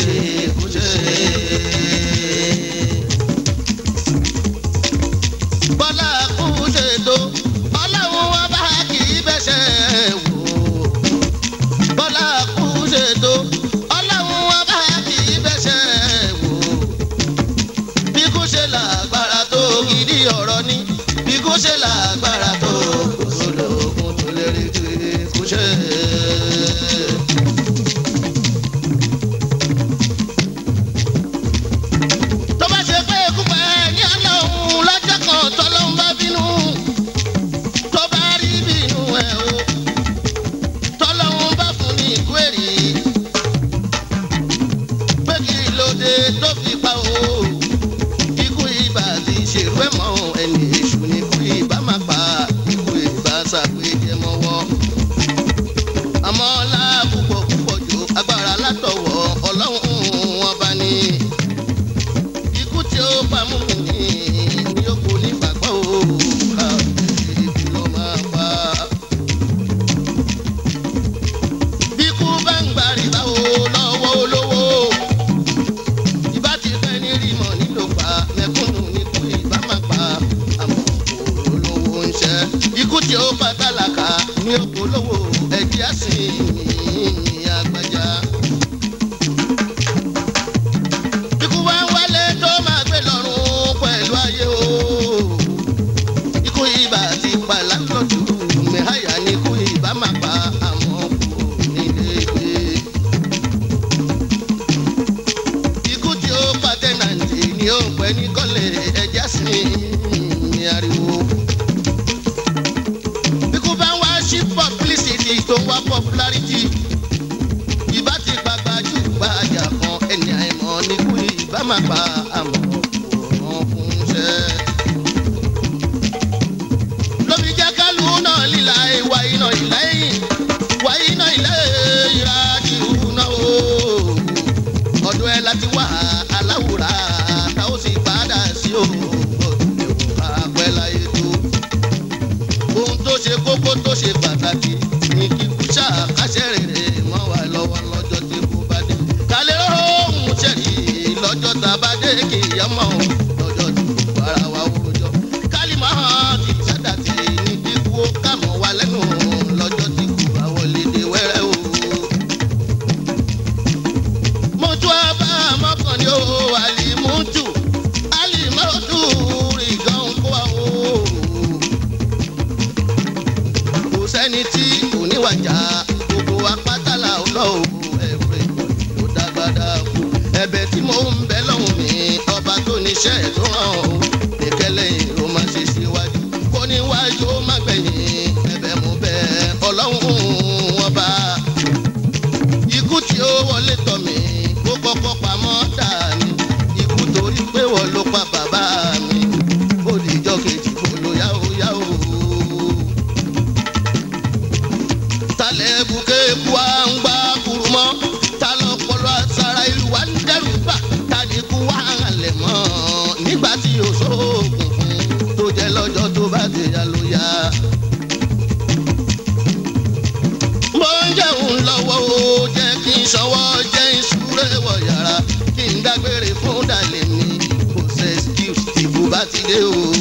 ছেড়েছে pẹ́ ní kọ́lé ẹ̀jẹ̀ sí ní ariwo. publicity tó ń popularity ìbá ti gbàgbà jù gbàjà kan ẹni àìmọ̀ ní kú ìbá máa pa àmọ́. sẹ́ni tí kò níwàjà gbogbo apátálà ọlọ́wọ́ ẹ̀rọ ìgbòdì ló dágbádá kú. ẹ̀bẹ̀ tí mò ń bẹ lọ́hùn mi ọba tó níṣẹ́ ẹ̀ tó hàn ó ìkẹlẹ̀ ìró máa ṣe síwájú kó níwájú ó má gbẹ̀yìn ẹ̀bẹ̀ mú bẹ ọlọ́hùn ọba. ikú tí ó wọlé tọ̀ mí kó kọ́kọ́ pamọ́ Friday o.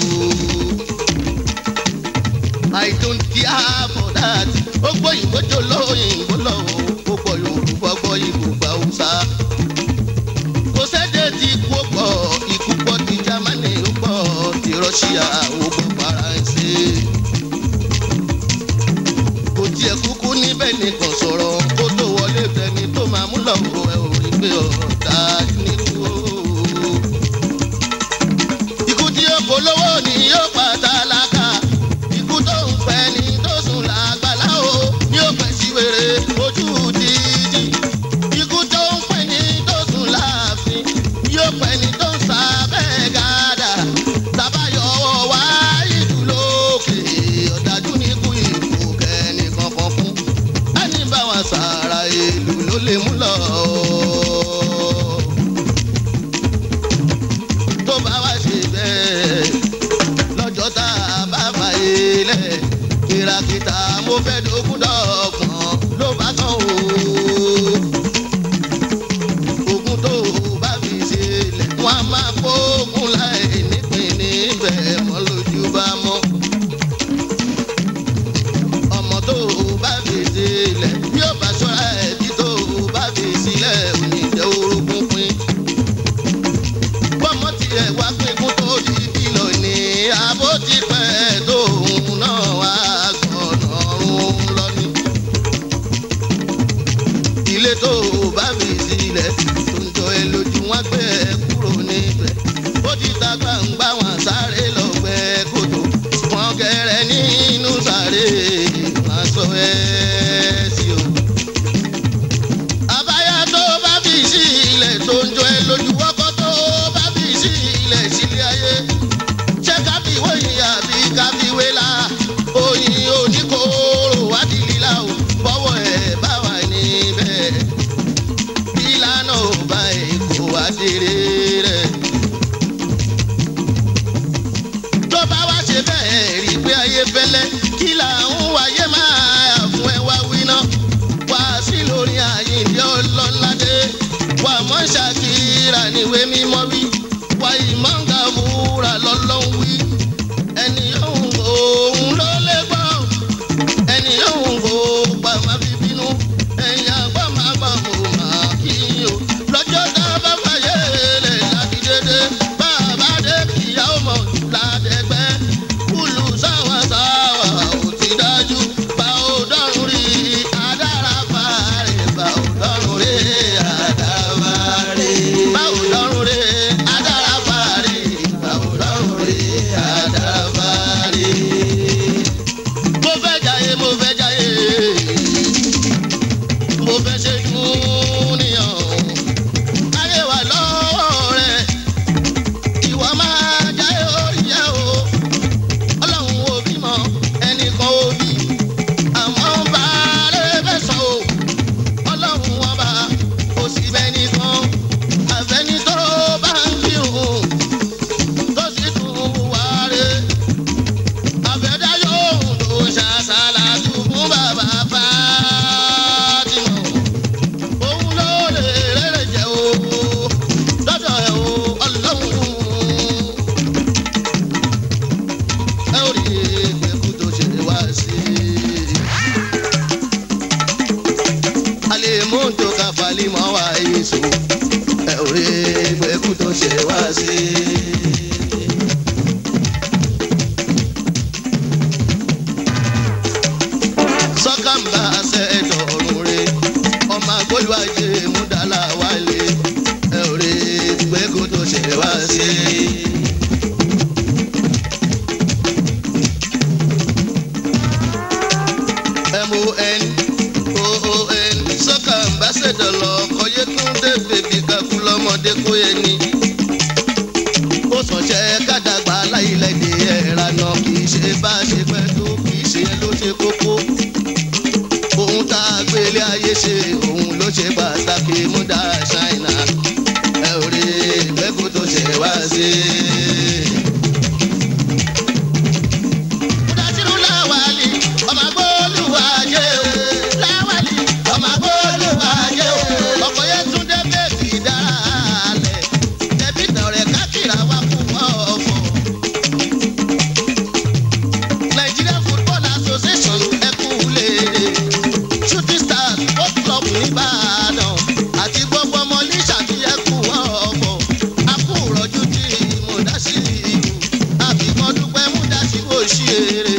I don't care for that. Ó gbóyìnbó jò lóyìnbó. ìwé me wí. olùwàjẹ múdàlá wálé ẹ ò rí pé kó tó ṣe wá sí i. mon oon sọ́kà ambassador lọ kọ́yé tún dé bèbí kakú lọ́mọdé kó yẹ ní. good.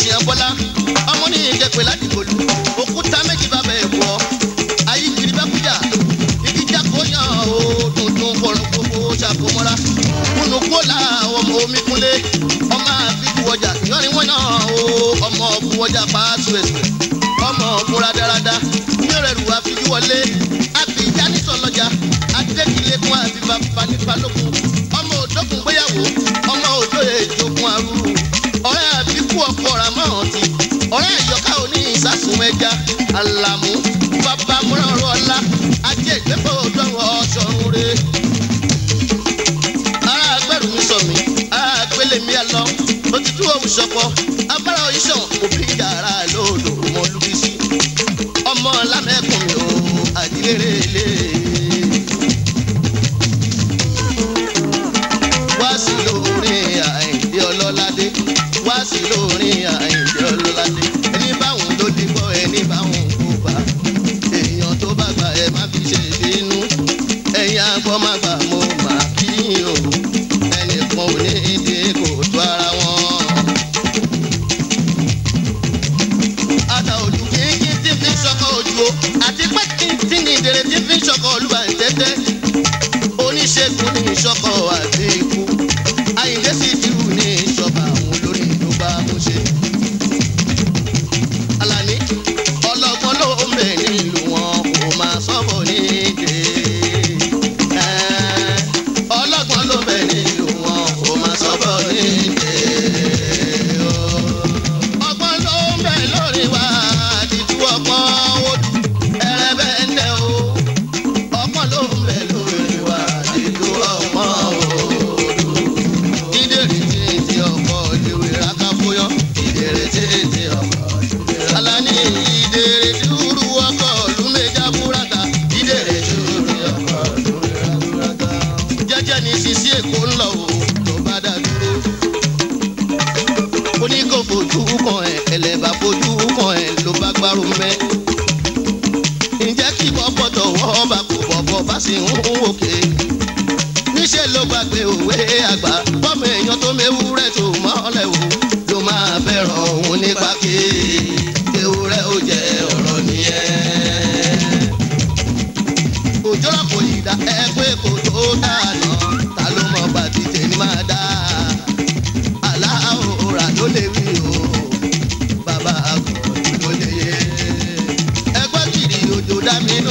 ṣe ń bọ́lá ọmọ ní ìjẹpẹ̀ ládìgbòlù òkúta méjì bàbá ẹ̀ wọ ayé kiri bá kújà igi jákò yàn ó tuntun fọrùn gbogbo ṣàkómọ́ra kùnú kólà ọmọ omi kúnlé ọmọ àfikù ọjà yọrin wọn yàn ó ọmọ ọkùn ọjà pàṣẹ ẹsẹ ọmọ ọkùnra dáradá yóò rẹ̀ rù àfikù wọlé àbíjá ní sọlọ́jà adékìlẹ́kùn àbí bàbá nípa lóko. àsùnwẹ̀jà àlàmú bàbá múlọ̀rọ̀ ọ̀la ajé ìgbẹ́fọ̀ ọ̀dọ́rùn ọ̀sọ̀rùn re. ara agbẹ́rù mi sọ agbélé mi ẹ lọ òtítù òwúṣọpọ̀ abára oyin sàn kò my gbà.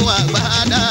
wa gbada.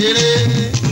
city.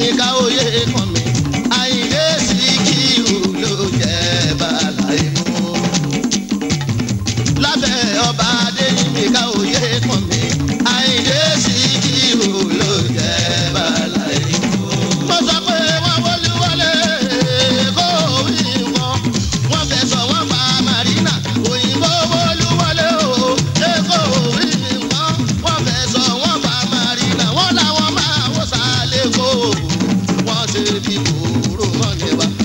mi ká òye kan mi. Come on, Gilbert.